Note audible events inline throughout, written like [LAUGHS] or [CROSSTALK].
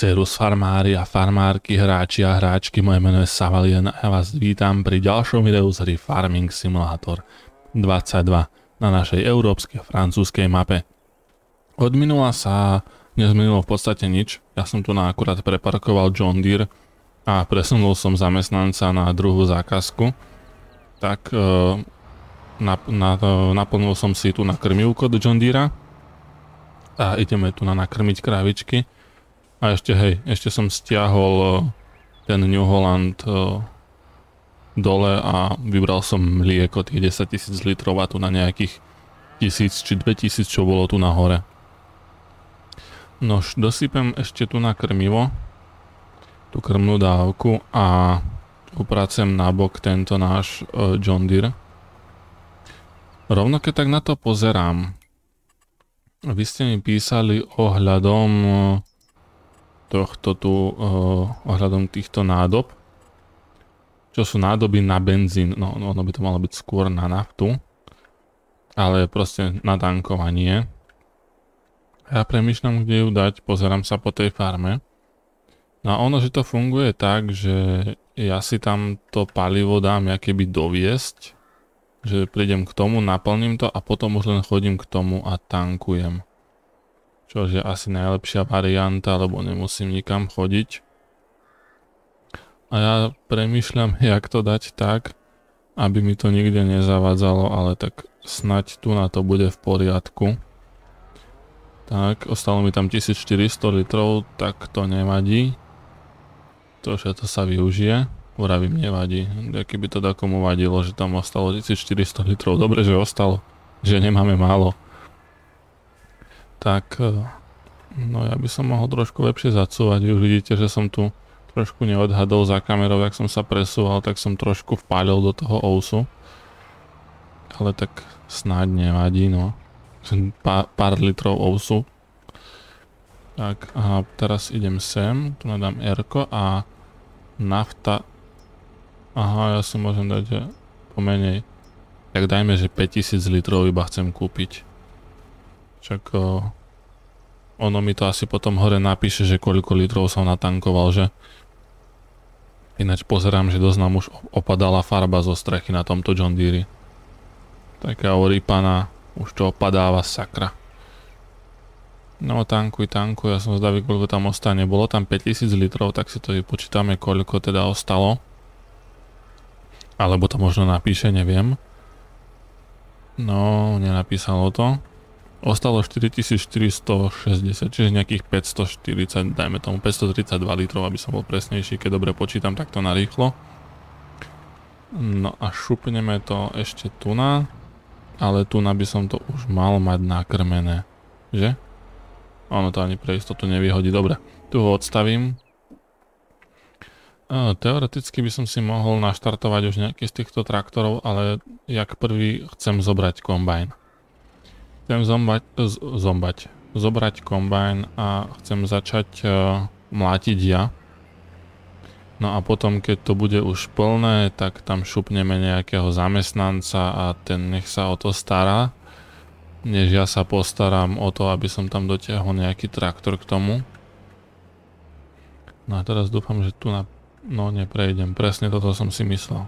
Serus farmári a farmárky, hráči a hráčky, moje meno je Savalien a ja vás vítam pri ďalšom videu z hry Farming Simulator 22 na našej európskej francúzskej mape. Od minula sa nezmenilo v podstate nič, ja som tu na akurát preparkoval John Deere a presunul som zamestnanca na druhú zákazku, tak e, na, na, naplnil som si tu na krmivko do John Deere a ideme tu na nakrmiť kravičky a ešte hej, ešte som stiahol eh, ten New Holland eh, dole a vybral som mlieko tých 10 tisíc litrov a tu na nejakých tisíc či 2000 čo bolo tu na hore. Nož, dosypem ešte tu na krmivo, tú krmnú dávku a upracem na bok tento náš uh, John Deere. Rovno keď tak na to pozerám, vy ste mi písali ohľadom tohto tu uh, ohľadom týchto nádob. Čo sú nádoby na benzín, no, no ono by to malo byť skôr na naftu. Ale proste na tankovanie. Ja premyšľam, kde ju dať, pozerám sa po tej farme. No a ono, že to funguje tak, že ja si tam to palivo dám keby doviesť, že prídem k tomu, naplním to a potom už len chodím k tomu a tankujem čo je asi najlepšia varianta, lebo nemusím nikam chodiť. A ja premyšľam, [LAUGHS] jak to dať tak, aby mi to nikde nezavadzalo, ale tak snať tu na to bude v poriadku. Tak, ostalo mi tam 1400 litrov, tak to nevadí. To všetko sa využije. Uravím, nevadí. Keby to takomu vadilo, že tam ostalo 1400 litrov, dobre, že ostalo. Že nemáme málo tak e, no ja by som mohol trošku lepšie zacúvať. Už vidíte, že som tu trošku neodhadol za kamerou, jak som sa presúval, tak som trošku vpálil do toho ousu. Ale tak snáď nevadí, no. Pá, pár litrov ousu. Tak a teraz idem sem, tu nadám r a nafta. Aha, ja si môžem dať pomenej. Tak dajme, že 5000 litrov iba chcem kúpiť. Čak o, ono mi to asi potom hore napíše, že koľko litrov som natankoval, že Ináč pozerám, že dosť nám už opadala farba zo strechy na tomto John Deere. Taká orípaná, už to opadáva sakra. No tankuj, tankuj, ja som zdavý, koľko tam ostane. Bolo tam 5000 litrov, tak si to vypočítame, koľko teda ostalo. Alebo to možno napíše, neviem. No, nenapísalo to. Ostalo 4460, čiže nejakých 540, dajme tomu 532 litrov, aby som bol presnejší, keď dobre počítam takto na rýchlo. No a šupneme to ešte tu na, ale tu na by som to už mal mať nakrmené, že? Ono to ani pre istotu nevyhodí, dobre. Tu ho odstavím. Teoreticky by som si mohol naštartovať už nejaký z týchto traktorov, ale jak prvý chcem zobrať kombajn. Chcem zombať, zombať, zobrať kombajn a chcem začať uh, mlátiť ja. No a potom, keď to bude už plné, tak tam šupneme nejakého zamestnanca a ten nech sa o to stará. Než ja sa postaram o to, aby som tam dotiahol nejaký traktor k tomu. No a teraz dúfam, že tu na... No neprejdem, presne toto som si myslel.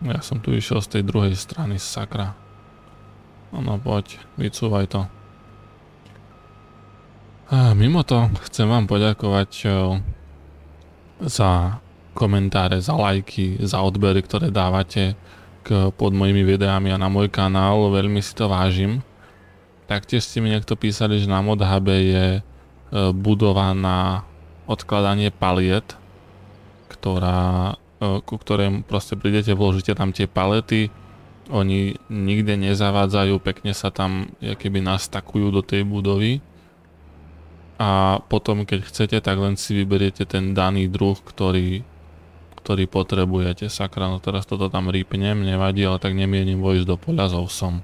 Ja som tu išiel z tej druhej strany, sakra. No poď, vycúvaj to. A mimo to chcem vám poďakovať e, za komentáre, za lajky, za odbery, ktoré dávate k, pod mojimi videami a na môj kanál, veľmi si to vážim. Taktiež ste mi niekto písali, že na ModHub je e, budova na odkladanie paliet, ktorá, e, ku ktorej proste prídete, vložíte tam tie palety, oni nikde nezavádzajú, pekne sa tam keby nastakujú do tej budovy. A potom keď chcete, tak len si vyberiete ten daný druh, ktorý, ktorý potrebujete. Sakra, no teraz toto tam rýpnem, nevadí, ale tak nemienim vojsť do poľa s ovsom.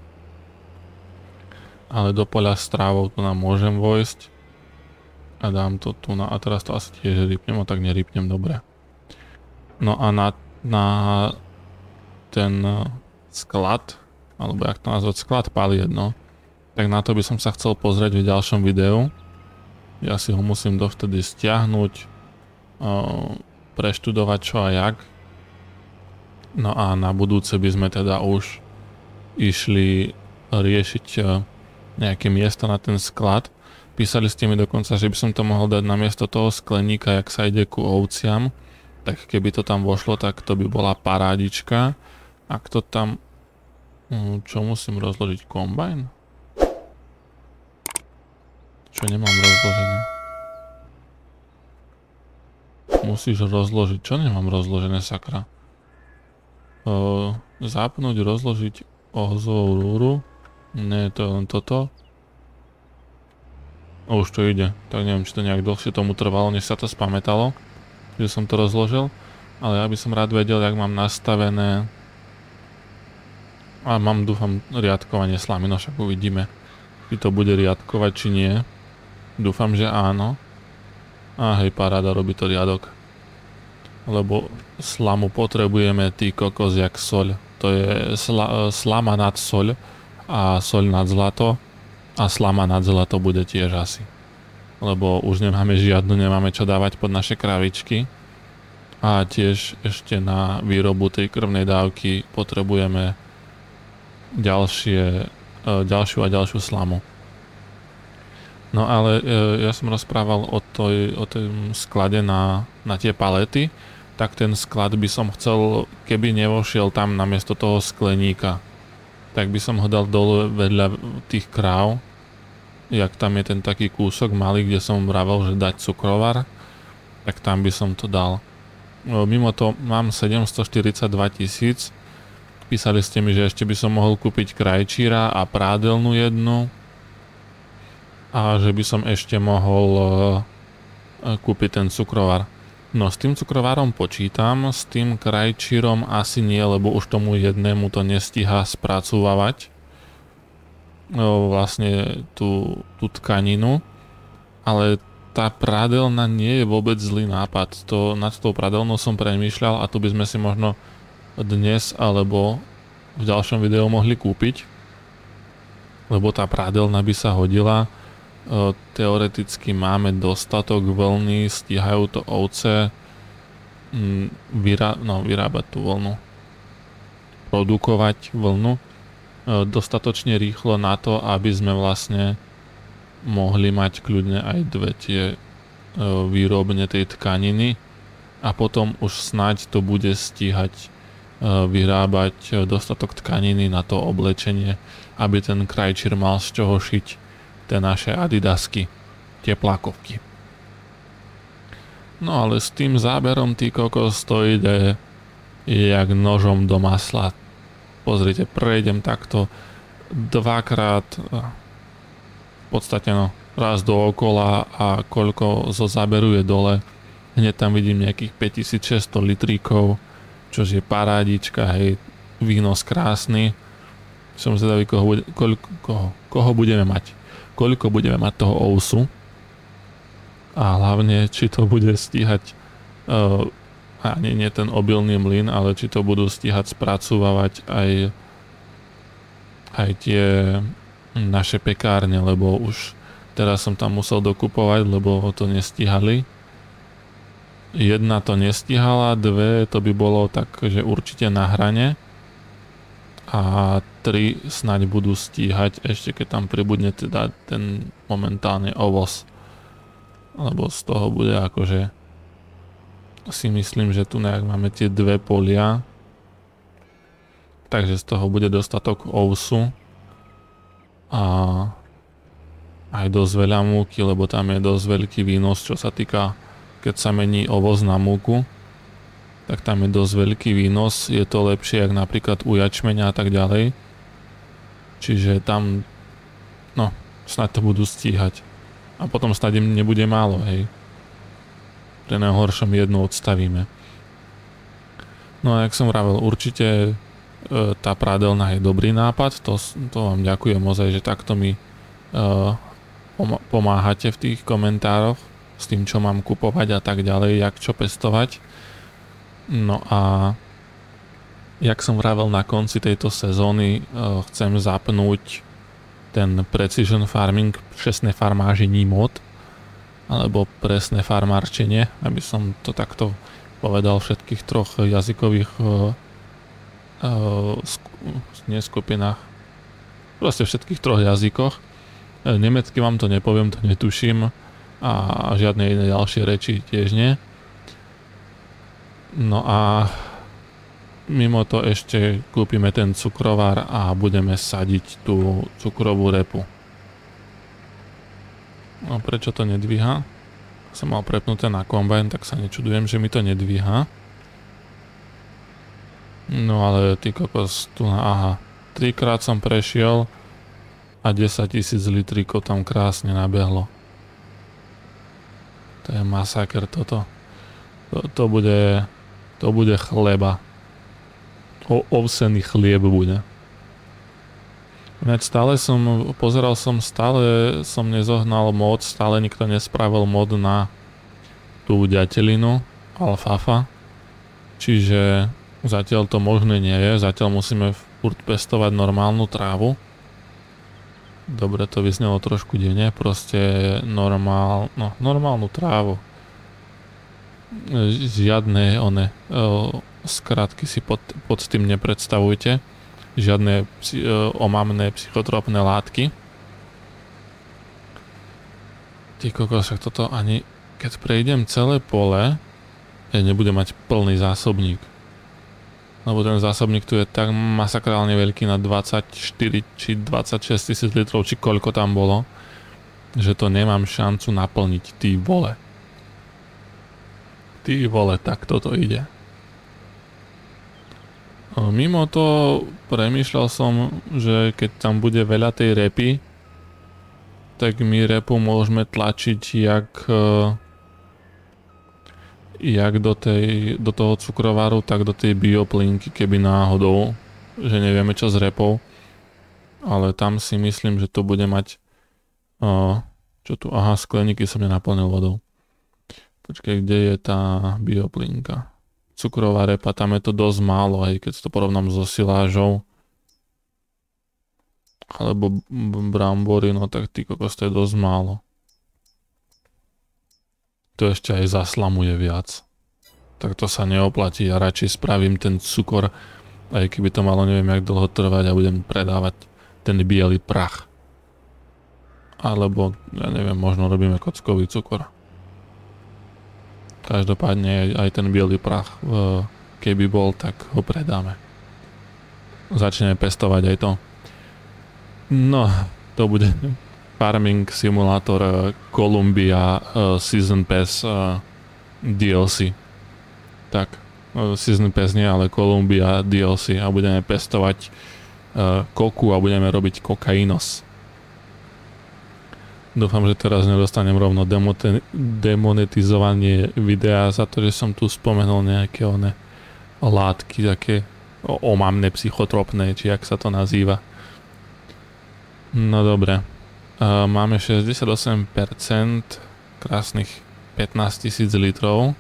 Ale do poľa s trávou tu nám môžem vojsť. A dám to tu na... A teraz to asi tiež rýpnem, a tak nerýpnem, dobre. No a na, na ten sklad, alebo jak to nazvať, sklad paliet, no. Tak na to by som sa chcel pozrieť v ďalšom videu. Ja si ho musím dovtedy stiahnuť, preštudovať čo a jak. No a na budúce by sme teda už išli riešiť nejaké miesto na ten sklad. Písali ste mi dokonca, že by som to mohol dať na miesto toho skleníka, jak sa ide ku ovciam. Tak keby to tam vošlo, tak to by bola parádička. Ak to tam... Hm, čo musím rozložiť? Kombajn? Čo nemám rozložené? Musíš rozložiť. Čo nemám rozložené, sakra? Uh, zapnúť, rozložiť ohzovú rúru. Nie, to je len toto. O, už to ide. Tak neviem, či to nejak dlhšie tomu trvalo, než sa to spamätalo. Že som to rozložil. Ale ja by som rád vedel, jak mám nastavené... A mám, dúfam, riadkovanie slamy, no však uvidíme. Či to bude riadkovať, či nie. Dúfam, že áno. A hej, paráda, robí to riadok. Lebo slamu potrebujeme, ty kokos, jak soľ. To je sla, slama nad soľ a soľ nad zlato. A slama nad zlato bude tiež asi. Lebo už nemáme žiadnu, nemáme čo dávať pod naše kravičky. A tiež ešte na výrobu tej krvnej dávky potrebujeme ďalšie, e, ďalšiu a ďalšiu slamu. No ale e, ja som rozprával o, toj, o tom sklade na, na tie palety, tak ten sklad by som chcel, keby nevošiel tam namiesto toho skleníka, tak by som ho dal dole vedľa tých kráv, jak tam je ten taký kúsok malý, kde som vravel, že dať cukrovar, tak tam by som to dal. No, mimo to mám 742 tisíc, písali ste mi, že ešte by som mohol kúpiť krajčíra a prádelnú jednu, a že by som ešte mohol uh, kúpiť ten cukrovar. No s tým cukrovárom počítam, s tým krajčírom asi nie, lebo už tomu jednému to nestíha spracovávať no, vlastne tú, tú tkaninu, ale tá pradelna nie je vôbec zlý nápad. To, nad tou pradelnou som premýšľal a tu by sme si možno dnes alebo v ďalšom videu mohli kúpiť, lebo tá pradelna by sa hodila. Teoreticky máme dostatok vlny, stíhajú to ovce vyrá, no, vyrábať tú vlnu, produkovať vlnu dostatočne rýchlo na to, aby sme vlastne mohli mať kľudne aj dve tie výrobne tej tkaniny a potom už snať to bude stíhať vyrábať dostatok tkaniny na to oblečenie, aby ten krajčír mal z čoho šiť tie naše adidasky, tie plakovky. No ale s tým záberom ty kokos to ide jak nožom do masla. Pozrite, prejdem takto dvakrát v podstate no raz dookola a koľko zo záberu je dole. Hneď tam vidím nejakých 5600 litríkov, čo je parádička, hej, výnos krásny. Som zvedavý, koho, bude, koľko, koho, koho budeme mať koľko budeme mať toho ousu a hlavne, či to bude stíhať uh, ani nie ten obilný mlyn, ale či to budú stíhať spracovávať aj aj tie naše pekárne, lebo už teraz som tam musel dokupovať, lebo to nestíhali. Jedna to nestihala, dve to by bolo tak, že určite na hrane. A 3 snáď budú stíhať ešte keď tam pribudne teda ten momentálne ovoz. Lebo z toho bude akože si myslím, že tu nejak máme tie dve polia. Takže z toho bude dostatok ovsu. A aj dosť veľa múky, lebo tam je dosť veľký výnos, čo sa týka keď sa mení ovoz na múku tak tam je dosť veľký výnos, je to lepšie ako napríklad u jačmeňa a tak ďalej. Čiže tam, no, snad to budú stíhať. A potom snad im nebude málo, hej. Pre najhoršom jednu odstavíme. No a jak som vravel, určite e, tá prádelna je dobrý nápad, to, to vám ďakujem ozaj, že takto mi e, pomáhate v tých komentároch s tým, čo mám kupovať a tak ďalej, jak čo pestovať. No a jak som vravel na konci tejto sezóny, uh, chcem zapnúť ten Precision Farming, přesné farmážení mod, alebo presné farmárčenie, aby som to takto povedal všetkých troch jazykových uh, uh, neskupinách, proste všetkých troch jazykoch. E, nemecky vám to nepoviem, to netuším a žiadne iné ďalšie reči tiež nie. No a mimo to ešte kúpime ten cukrovar a budeme sadiť tú cukrovú repu. No prečo to nedvíha? Som mal prepnuté na kombajn, tak sa nečudujem, že mi to nedvíha. No ale ty kokos, tu na aha. Trikrát som prešiel a 10 tisíc litríkov tam krásne nabehlo. To je masaker toto. To, to bude, to bude chleba. O, ovsený chlieb bude. Ináč stále som, pozeral som, stále som nezohnal mod, stále nikto nespravil mod na tú ďatelinu, alfafa. Čiže zatiaľ to možné nie je, zatiaľ musíme furt pestovať normálnu trávu. Dobre to vyznelo trošku divne, proste normál, no, normálnu trávu. Žiadne one, skratky si pod, pod tým nepredstavujte žiadne psi, e, omamné psychotropné látky. Ty kokos, toto ani keď prejdem celé pole, ja nebudem mať plný zásobník. Lebo ten zásobník tu je tak masakrálne veľký na 24 či 26 tisíc litrov, či koľko tam bolo, že to nemám šancu naplniť. Ty vole. Ty vole, tak toto ide. Mimo to premýšľal som, že keď tam bude veľa tej repy, tak my repu môžeme tlačiť jak, e, jak do, tej, do toho cukrovaru, tak do tej bioplinky, keby náhodou, že nevieme čo s repou. Ale tam si myslím, že to bude mať uh, čo tu, aha, skleníky som nenaplnil vodou. Počkaj, kde je tá bioplinka? cukrová repa, tam je to dosť málo, aj keď to porovnám so silážou. Alebo brambory, no tak ty kokos, to je dosť málo. To ešte aj zaslamuje viac. Tak to sa neoplatí, ja radšej spravím ten cukor, aj keby to malo neviem jak dlho trvať a budem predávať ten biely prach. Alebo, ja neviem, možno robíme kockový cukor. Každopádne aj ten biely prach, keby bol, tak ho predáme. Začneme pestovať aj to. No, to bude Farming Simulator eh, Columbia uh, Season Pass eh, DLC. Tak, Season Pass nie, ale Columbia DLC a budeme pestovať koku a budeme robiť kokainos. Dúfam, že teraz nedostanem rovno demonetizovanie videa za to, že som tu spomenul nejaké one látky, také omamné, psychotropné, či jak sa to nazýva. No dobre. Máme 68%, krásnych 15 tisíc litrov.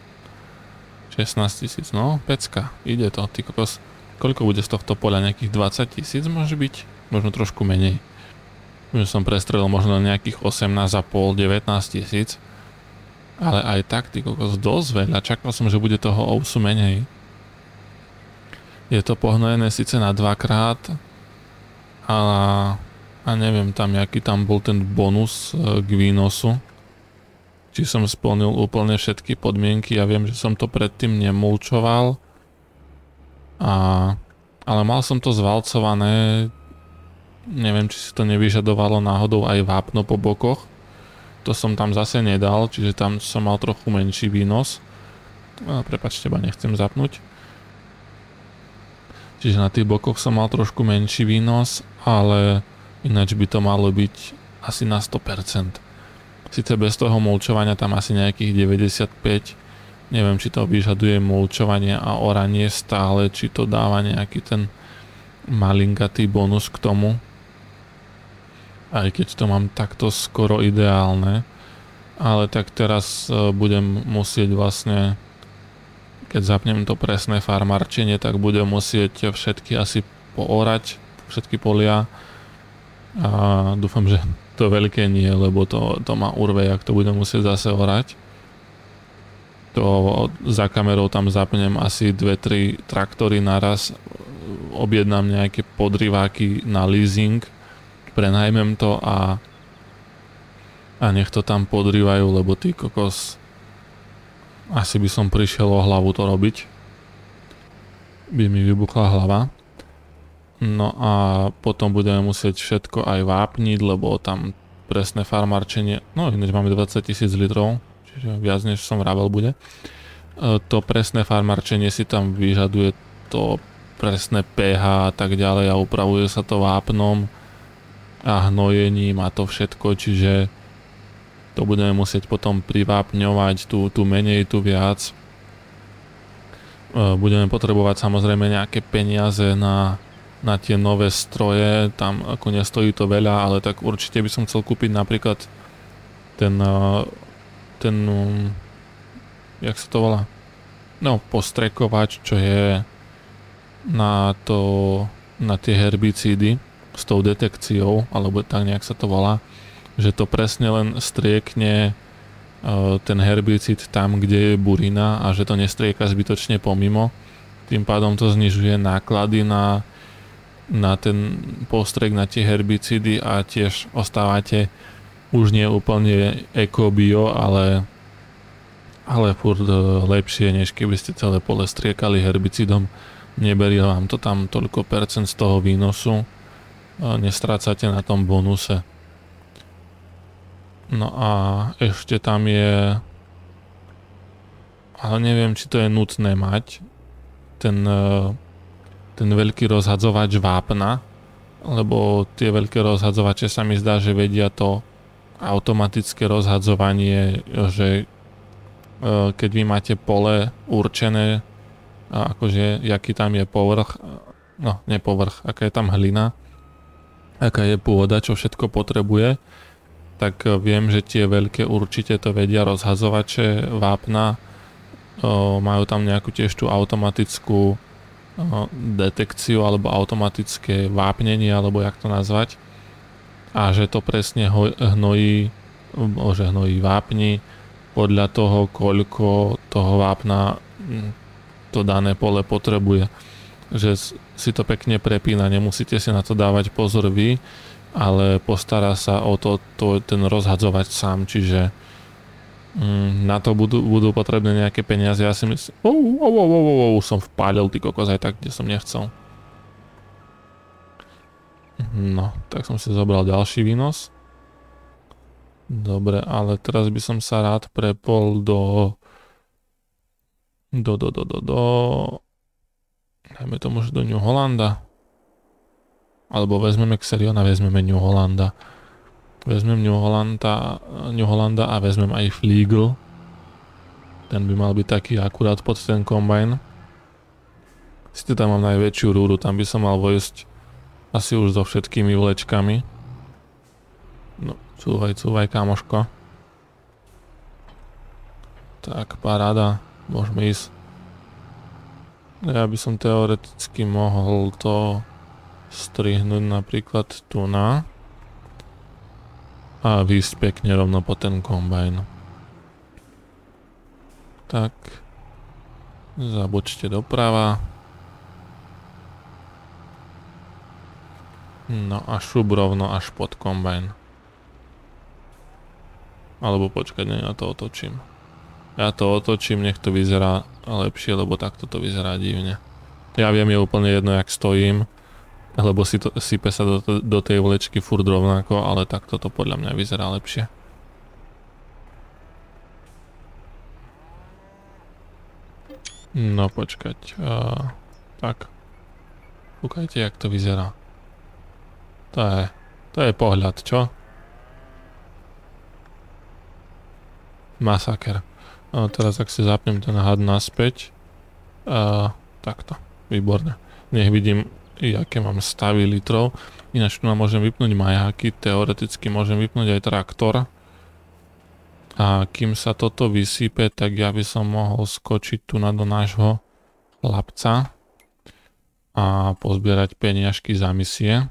16 tisíc, no, pecka, ide to, ty kokos. Koľko bude z tohto poľa? Nejakých 20 tisíc môže byť? Možno trošku menej že som prestrelil možno nejakých 18,5, 19 tisíc. Ale aj tak, ty kokos, dosť veľa. Čakal som, že bude toho ousu menej. Je to pohnojené síce na dvakrát, ale a neviem tam, aký tam bol ten bonus e, k výnosu. Či som splnil úplne všetky podmienky. Ja viem, že som to predtým nemulčoval. A, ale mal som to zvalcované Neviem, či si to nevyžadovalo náhodou aj vápno po bokoch. To som tam zase nedal, čiže tam som mal trochu menší výnos. A prepačte, teba nechcem zapnúť. Čiže na tých bokoch som mal trošku menší výnos, ale ináč by to malo byť asi na 100%. Sice bez toho mulčovania tam asi nejakých 95, neviem či to vyžaduje mulčovanie a oranie stále, či to dáva nejaký ten malingatý bonus k tomu, aj keď to mám takto skoro ideálne, ale tak teraz e, budem musieť vlastne, keď zapnem to presné farmarčenie, tak budem musieť všetky asi poorať, všetky polia a dúfam, že to veľké nie, lebo to, to má urve, ak to budem musieť zase orať. To za kamerou tam zapnem asi 2-3 traktory naraz, objednám nejaké podriváky na leasing, prenajmem to a a nech to tam podrývajú, lebo ty kokos asi by som prišiel o hlavu to robiť. By mi vybuchla hlava. No a potom budeme musieť všetko aj vápniť, lebo tam presné farmarčenie, no ináč máme 20 tisíc litrov, čiže viac než som vravel bude. E, to presné farmarčenie si tam vyžaduje to presné pH a tak ďalej a upravuje sa to vápnom a hnojením a to všetko, čiže to budeme musieť potom privápňovať tu, tu menej, tu viac. E, budeme potrebovať samozrejme nejaké peniaze na na tie nové stroje, tam ako nestojí to veľa, ale tak určite by som chcel kúpiť napríklad ten, eh, ten, um, jak sa to volá? No, postrekovač, čo je na to, na tie herbicídy s tou detekciou, alebo tak nejak sa to volá, že to presne len striekne uh, ten herbicid tam, kde je burina a že to nestrieka zbytočne pomimo. Tým pádom to znižuje náklady na na ten postrek, na tie herbicidy a tiež ostávate už nie úplne eko-bio, ale, ale furt e, lepšie, než keby ste celé pole striekali herbicidom. Neberie vám to tam toľko percent z toho výnosu, nestrácate na tom bonuse. No a ešte tam je ale neviem, či to je nutné mať ten e, ten veľký rozhadzovač vápna, lebo tie veľké rozhadzovače sa mi zdá, že vedia to automatické rozhadzovanie, že e, keď vy máte pole určené, akože jaký tam je povrch, no nie povrch, aká je tam hlina, aká je pôda, čo všetko potrebuje, tak viem, že tie veľké určite to vedia. Rozhazovače vápna, majú tam nejakú tiež tú automatickú detekciu alebo automatické vápnenie, alebo jak to nazvať. A že to presne hnojí, že hnojí vápni podľa toho, koľko toho vápna hm, to dané pole potrebuje. Že si to pekne prepína, nemusíte si na to dávať pozor vy, ale postará sa o to, to ten rozhadzovať sám, čiže Mm, na to budú, budú potrebné nejaké peniaze. Ja si myslím, oh, oh, oh, oh, oh, oh, som vpálil ty kokos aj tak, kde som nechcel. No, tak som si zobral ďalší výnos. Dobre, ale teraz by som sa rád prepol do... Do, do, do, do, do... Dajme tomu, že do New Hollanda. Alebo vezmeme Xerion a vezmeme New Hollanda. Vezmem New Hollanda, New Hollanda a vezmem aj Fliegel. Ten by mal byť taký akurát pod ten kombajn. Sice tam mám najväčšiu rúru, tam by som mal vojsť asi už so všetkými vlečkami. No, cúvaj, cúvaj, kamoško. Tak, paráda, môžeme ísť. Ja by som teoreticky mohol to strihnúť napríklad tu na a výsť pekne rovno po ten kombajn. Tak, zabočte doprava. No a šup rovno až pod kombajn. Alebo počkať, ne, ja to otočím. Ja to otočím, nech to vyzerá lepšie, lebo takto to vyzerá divne. Ja viem, je úplne jedno, jak stojím lebo si to, sype sa do, do tej vlečky furt rovnako, ale tak toto podľa mňa vyzerá lepšie. No počkať, uh, tak. Kúkajte, jak to vyzerá. To je, to je pohľad, čo? Masaker. A teraz ak si zapnem ten had naspäť, uh, takto, výborne. Nech vidím aké mám stavy litrov. Ináč tu môžem vypnúť majáky, teoreticky môžem vypnúť aj traktor. A kým sa toto vysype, tak ja by som mohol skočiť tu na do nášho lapca a pozbierať peniažky za misie.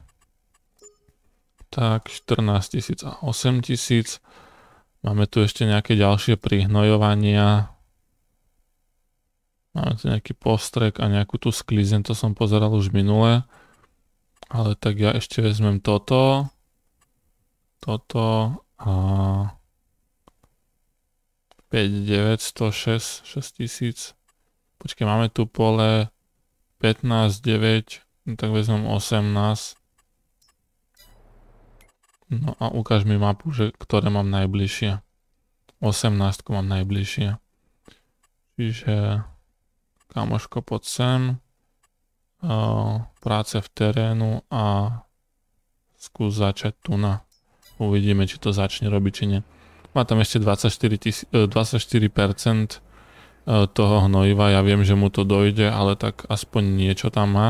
Tak, 14 tisíc a 8 tisíc. Máme tu ešte nejaké ďalšie prihnojovania. Nejaký postrek a nejakú tú sklizen, to som pozeral už minule. Ale tak ja ešte vezmem toto. Toto a 5, 9, 106, 6 tisíc. Počkej, máme tu pole 15, 9, no tak vezmem 18. No a ukáž mi mapu, že ktoré mám najbližšie. 18 mám najbližšie. Čiže kamoško pod sem. práce v terénu a skús začať tu na. Uvidíme, či to začne robiť, či nie. Má tam ešte 24%, 24% e, e, toho hnojiva. Ja viem, že mu to dojde, ale tak aspoň niečo tam má.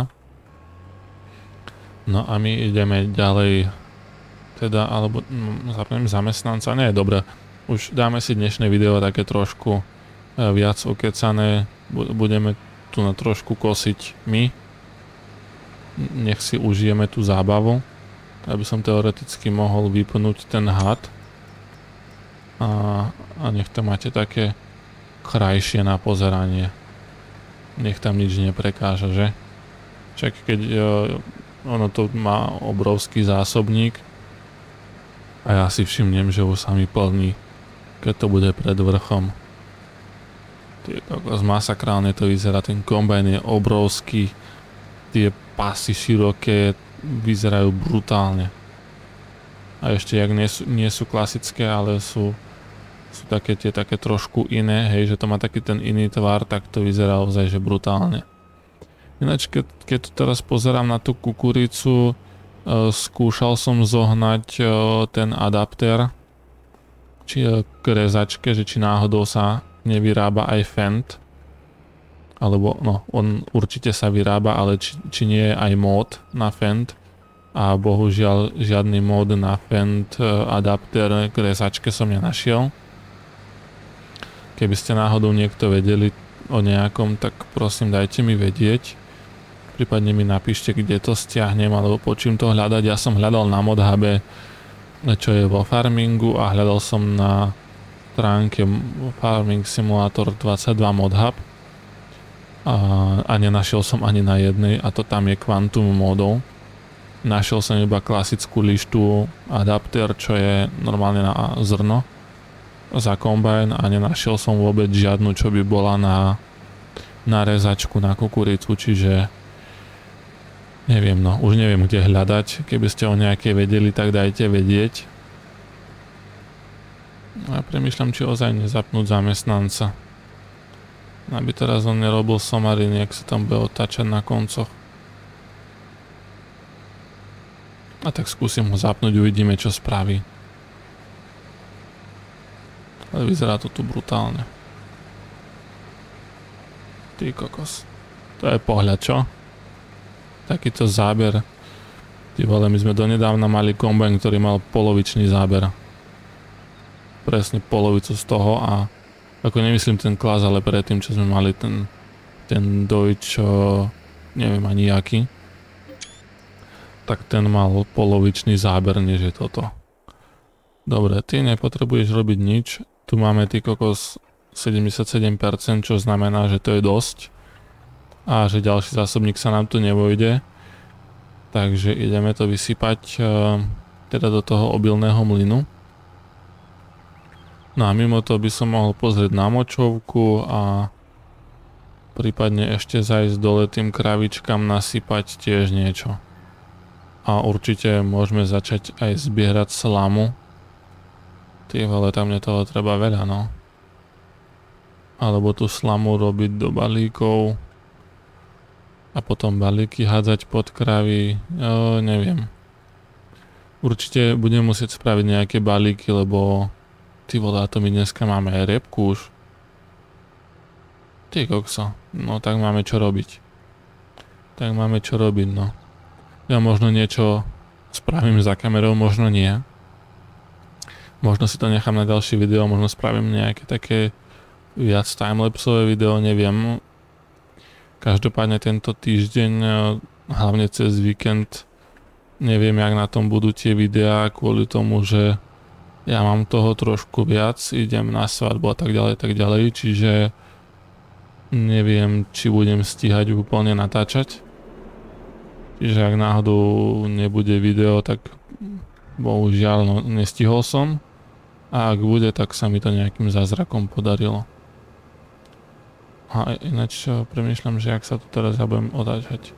No a my ideme ďalej teda, alebo no, zapnem zamestnanca, nie je dobré. Už dáme si dnešné video také trošku viac okecané, budeme tu na trošku kosiť my. Nech si užijeme tú zábavu, aby som teoreticky mohol vypnúť ten had. A, a nech to máte také krajšie na pozeranie. Nech tam nič neprekáža, že? Čak keď uh, ono to má obrovský zásobník, a ja si všimnem, že už sa mi plní, keď to bude pred vrchom. Ty kokos, masakrálne to vyzerá, ten kombajn je obrovský, tie pasy široké vyzerajú brutálne. A ešte, jak nie sú, nie sú klasické, ale sú, sú také tie také trošku iné, hej, že to má taký ten iný tvar, tak to vyzerá ozaj, že brutálne. Ináč, keď, keď teraz pozerám na tú kukuricu, E, skúšal som zohnať e, ten adapter či e, k rezačke, že či náhodou sa nevyrába aj Fend. Alebo no, on určite sa vyrába, ale či, či nie je aj mód na Fend. A bohužiaľ žiadny mód na Fend adapter k rezačke som nenašiel. Keby ste náhodou niekto vedeli o nejakom, tak prosím dajte mi vedieť prípadne mi napíšte, kde to stiahnem alebo po čím to hľadať. Ja som hľadal na modhube, čo je vo farmingu a hľadal som na stránke Farming Simulator 22 modhub a, a nenašiel som ani na jednej a to tam je Quantum modov. Našiel som iba klasickú lištu adapter, čo je normálne na zrno za kombajn a nenašiel som vôbec žiadnu, čo by bola na, na rezačku na kukuricu, čiže Neviem, no, už neviem, kde hľadať. Keby ste o nejaké vedeli, tak dajte vedieť. No ja premyšľam, či ozaj nezapnúť zamestnanca. Aby teraz on nerobil somary, nech sa tam bude otáčať na koncoch. A tak skúsim ho zapnúť, uvidíme, čo spraví. Ale vyzerá to tu brutálne. Ty kokos. To je pohľad, čo? takýto záber. Ty vole, my sme donedávna mali kombajn, ktorý mal polovičný záber. Presne polovicu z toho a ako nemyslím ten klas, ale predtým, čo sme mali ten, ten Deutsch, neviem ani jaký, tak ten mal polovičný záber, než je toto. Dobre, ty nepotrebuješ robiť nič. Tu máme ty kokos 77%, čo znamená, že to je dosť a že ďalší zásobník sa nám tu nevojde. Takže ideme to vysypať e, teda do toho obilného mlynu. No a mimo to by som mohol pozrieť na močovku a prípadne ešte zajsť dole tým kravičkám nasypať tiež niečo. A určite môžeme začať aj zbierať slamu. Ty vole, tam mne toho treba veľa, no. Alebo tú slamu robiť do balíkov a potom balíky hádzať pod kravy, o, neviem. Určite budem musieť spraviť nejaké balíky, lebo ty vole, to my dneska máme repku už. Ty kokso, no tak máme čo robiť. Tak máme čo robiť, no. Ja možno niečo spravím za kamerou, možno nie. Možno si to nechám na ďalšie video, možno spravím nejaké také viac timelapsové video, neviem. Každopádne tento týždeň, e, hlavne cez víkend, Neviem, jak na tom budú tie videá kvôli tomu, že ja mám toho trošku viac, idem na svadbu a tak ďalej, tak ďalej, čiže neviem, či budem stíhať úplne natáčať. Čiže ak náhodou nebude video, tak bohužiaľ no, nestihol som. A ak bude, tak sa mi to nejakým zázrakom podarilo. A ináč premýšľam, že ak sa tu teraz ja budem otáčať.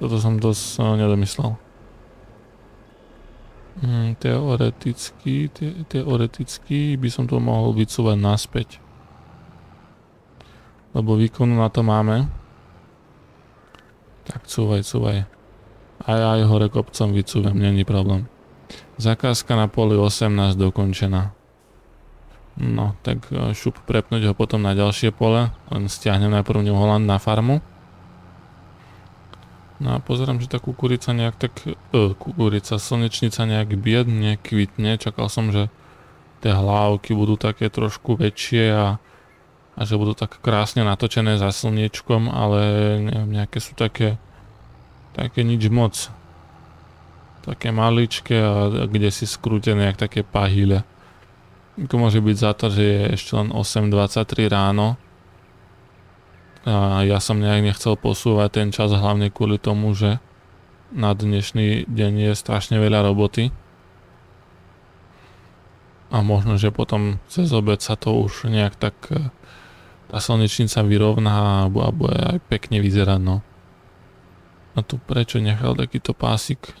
Toto som dosť uh, nedomyslel. Hmm, teoreticky, te, teoreticky by som to mohol vycúvať naspäť. Lebo výkonu na to máme. Tak cúvaj, cúvaj. Aj aj hore kopcom vycúvam, není problém. Zakázka na poli 18 dokončená. No, tak e, šup prepnúť ho potom na ďalšie pole, len stiahnem najprv New Holland na farmu. No a pozerám, že tá kukurica nejak tak, uh, kukurica, slnečnica nejak biedne kvitne, čakal som, že tie hlávky budú také trošku väčšie a a že budú tak krásne natočené za slniečkom, ale neviem, nejaké sú také také nič moc. Také maličké a kde si skrútené jak také pahýle. To môže byť za to, že je ešte len 8.23 ráno. A ja som nejak nechcel posúvať ten čas hlavne kvôli tomu, že na dnešný deň je strašne veľa roboty. A možno, že potom cez obed sa to už nejak tak tá slnečnica vyrovná a bude aj pekne vyzerať, no. A tu prečo nechal takýto pásik?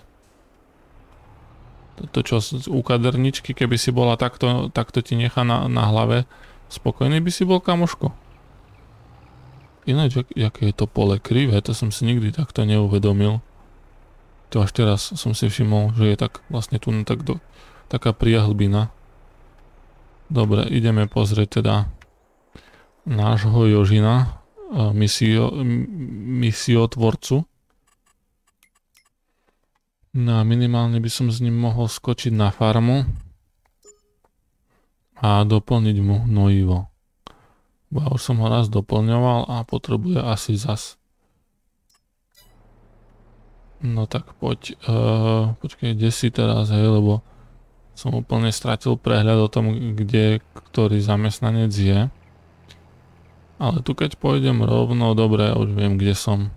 Toto čo u kaderničky, keby si bola takto, takto ti nechá na, na hlave, spokojný by si bol kamoško. Ináč, aké je to pole krivé, to som si nikdy takto neuvedomil. To až teraz som si všimol, že je tak vlastne tu tak do, taká priahlbina. Dobre, ideme pozrieť teda nášho Jožina, misio, misiotvorcu. No a minimálne by som s ním mohol skočiť na farmu a doplniť mu hnojivo. Bo ja už som ho raz doplňoval a potrebuje asi zas. No tak poď, uh, počkaj, kde si teraz, hej, lebo som úplne stratil prehľad o tom, kde ktorý zamestnanec je. Ale tu keď pôjdem rovno, dobre, už viem, kde som.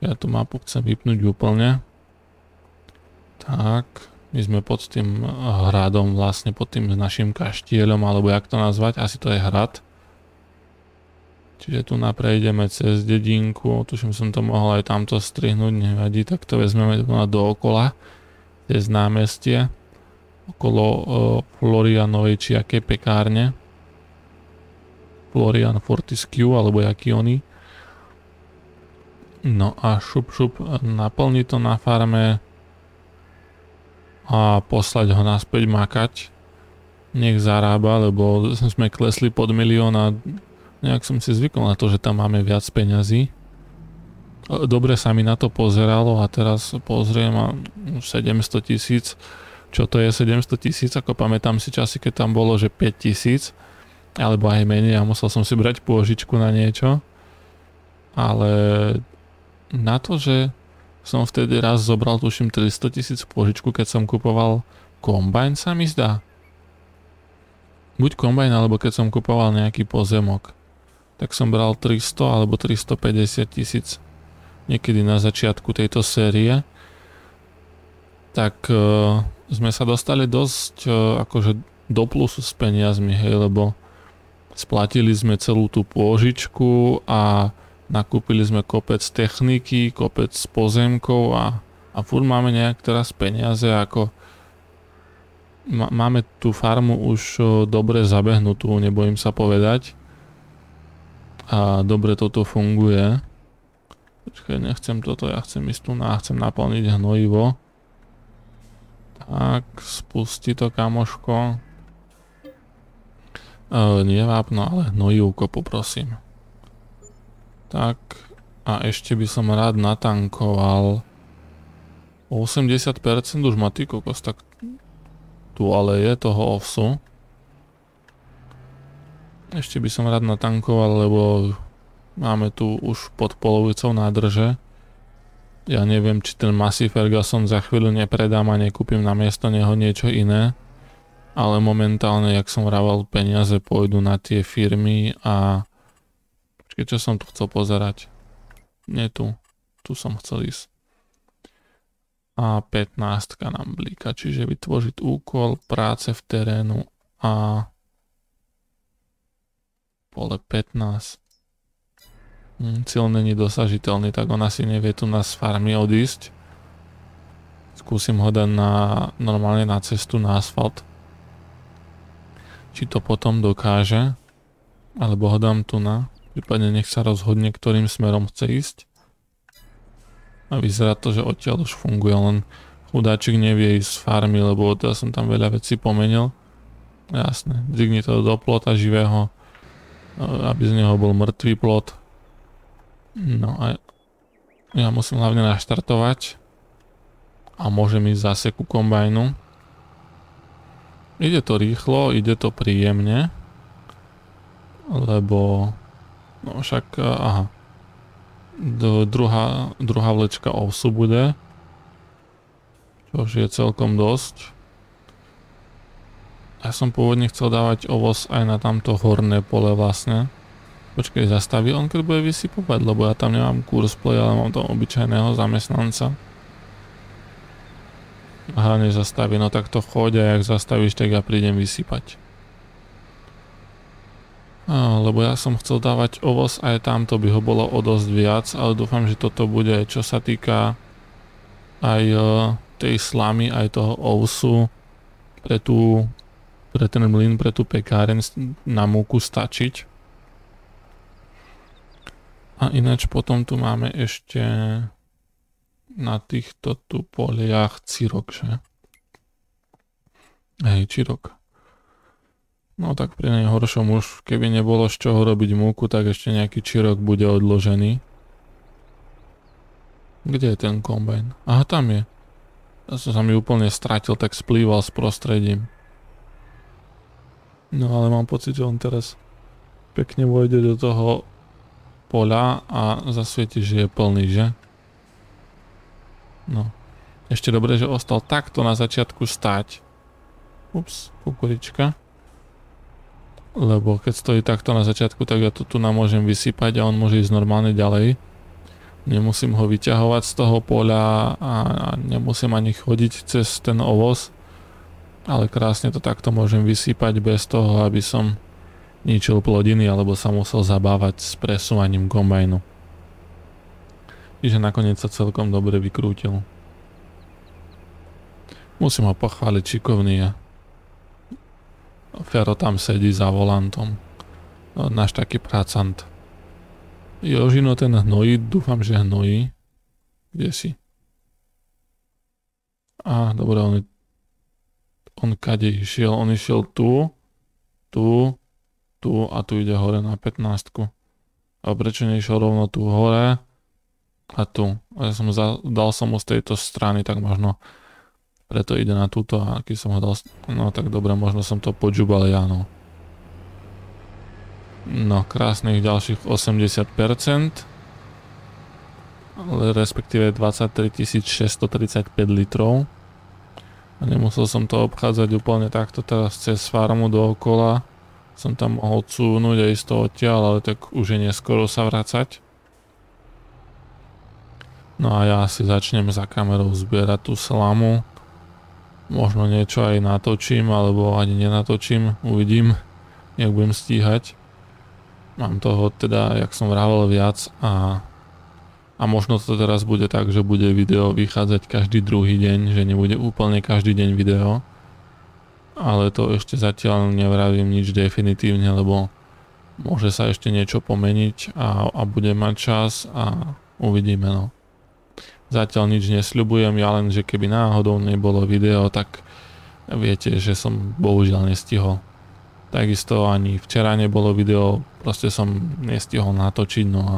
Ja tú mapu chcem vypnúť úplne. Tak, my sme pod tým hradom, vlastne pod tým našim kaštieľom, alebo jak to nazvať, asi to je hrad. Čiže tu naprejdeme cez dedinku, tuším som to mohol aj tamto strihnúť, nevadí, tak to vezmeme dookola, cez námestie, okolo uh, Florianovej či aké pekárne. Florian Fortescue, alebo jaký oni. No a šup šup naplni to na farme a poslať ho naspäť makať. Nech zarába, lebo sme klesli pod milión nejak som si zvykol na to, že tam máme viac peňazí. Dobre sa mi na to pozeralo a teraz pozriem a 700 tisíc. Čo to je 700 tisíc? Ako pamätám si časy, keď tam bolo, že 5 tisíc alebo aj menej a musel som si brať pôžičku na niečo. Ale na to, že som vtedy raz zobral tuším 300 tisíc pôžičku, keď som kupoval kombajn sa mi zdá. Buď kombajn, alebo keď som kupoval nejaký pozemok. Tak som bral 300 alebo 350 tisíc niekedy na začiatku tejto série. Tak uh, sme sa dostali dosť uh, akože do plusu s peniazmi, hej, lebo Splatili sme celú tú pôžičku a nakúpili sme kopec techniky, kopec pozemkov a, a furt máme nejak teraz peniaze ako máme tú farmu už dobre zabehnutú, nebojím sa povedať. A dobre toto funguje. Počkaj, nechcem toto, ja chcem ísť tu na, chcem naplniť hnojivo. Tak, spusti to kamoško. E, nie vápno, ale hnojivko poprosím. Tak a ešte by som rád natankoval 80% už má ty kokos, tak tu ale je toho ovsu. Ešte by som rád natankoval, lebo máme tu už pod polovicou nádrže. Ja neviem, či ten Massey Ferguson za chvíľu nepredám a nekúpim na miesto neho niečo iné. Ale momentálne, jak som vravel, peniaze pôjdu na tie firmy a... Počkej, čo som tu chcel pozerať? Nie tu. Tu som chcel ísť. A 15 nám blíka, čiže vytvožiť úkol, práce v terénu a pole 15. Hm, cieľ není dosažiteľný, tak ona si nevie tu na farmy odísť. Skúsim ho dať na, normálne na cestu na asfalt. Či to potom dokáže. Alebo ho dám tu na. Prípadne nech sa rozhodne, ktorým smerom chce ísť. A vyzerá to, že odtiaľ už funguje, len chudáčik nevie ísť z farmy, lebo ja som tam veľa vecí pomenil. Jasné, dzigni to do plota živého, aby z neho bol mŕtvý plot. No a ja musím hlavne naštartovať a môžem ísť zase ku kombajnu. Ide to rýchlo, ide to príjemne, lebo no však, aha, D druhá, druhá vlečka ovsu bude, čo je celkom dosť. Ja som pôvodne chcel dávať ovoz aj na tamto horné pole vlastne, Počkej, zastaví on, keď bude vysypovať, lebo ja tam nemám kurz play, ale mám tam obyčajného zamestnanca. Aha, nezastaví, no tak to choď a jak zastavíš, tak ja prídem vysypať. A, lebo ja som chcel dávať ovoz, aj tamto by ho bolo o dosť viac, ale dúfam, že toto bude, čo sa týka aj uh, tej slamy, aj toho ovsu pre, tú, pre ten mlyn, pre tú pekáren na múku stačiť. A ináč potom tu máme ešte na týchto tu poliach cirok, že? Hej, čirok. No tak pri najhoršom už, keby nebolo z čoho robiť múku, tak ešte nejaký čirok bude odložený. Kde je ten kombajn? Aha, tam je. Ja som sa mi úplne stratil, tak splýval s prostredím. No ale mám pocit, že on teraz pekne vojde do toho poľa a zasvieti, že je plný, že? No. Ešte dobre, že ostal takto na začiatku stať. Ups, kukurička. Lebo keď stojí takto na začiatku, tak ja to tu môžem vysypať a on môže ísť normálne ďalej. Nemusím ho vyťahovať z toho poľa a nemusím ani chodiť cez ten ovoz. Ale krásne to takto môžem vysypať bez toho, aby som ničil plodiny alebo sa musel zabávať s presúvaním kombajnu. Čiže nakoniec sa celkom dobre vykrútil. Musím ho pochváliť šikovný je. Fero tam sedí za volantom. Náš taký pracant. Jožino ten hnojí, dúfam, že hnojí. Kde si? Á, dobre, on, on kade išiel? On išiel tu, tu, tu a tu ide hore na 15. A prečo nešiel rovno tu hore a tu. A ja som za, dal som mu z tejto strany, tak možno preto ide na túto a keď som ho dal, no tak dobre, možno som to podžubal ja, no. No, krásnych ďalších 80%, ale respektíve 23 635 litrov. A nemusel som to obchádzať úplne takto teraz cez farmu dookola som tam mohol cúvnuť a ísť to odtiaľ, ale tak už je neskoro sa vracať. No a ja si začnem za kamerou zbierať tú slamu. Možno niečo aj natočím, alebo ani nenatočím, uvidím, jak budem stíhať. Mám toho teda, jak som vravel, viac a, a možno to teraz bude tak, že bude video vychádzať každý druhý deň, že nebude úplne každý deň video ale to ešte zatiaľ nevravím nič definitívne, lebo môže sa ešte niečo pomeniť a, a bude mať čas a uvidíme no. Zatiaľ nič nesľubujem, ja len, že keby náhodou nebolo video, tak viete, že som bohužiaľ nestihol. Takisto ani včera nebolo video, proste som nestihol natočiť, no a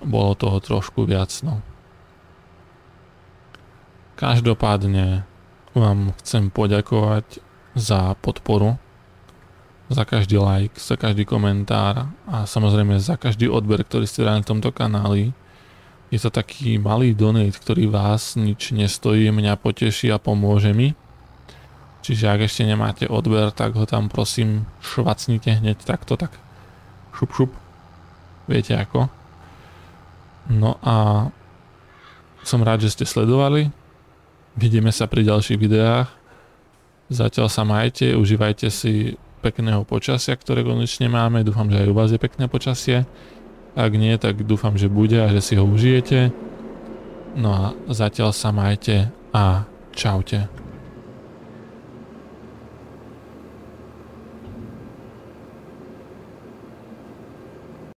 bolo toho trošku viac, no. Každopádne vám chcem poďakovať za podporu, za každý like, za každý komentár a samozrejme za každý odber, ktorý ste dali na tomto kanáli. Je to taký malý donate, ktorý vás nič nestojí, mňa poteší a pomôže mi. Čiže ak ešte nemáte odber, tak ho tam prosím švacnite hneď takto, tak šup šup. Viete ako. No a som rád, že ste sledovali. Vidíme sa pri ďalších videách. Zatiaľ sa majte, užívajte si pekného počasia, ktoré konečne máme. Dúfam, že aj u vás je pekné počasie. Ak nie, tak dúfam, že bude a že si ho užijete. No a zatiaľ sa majte a čaute.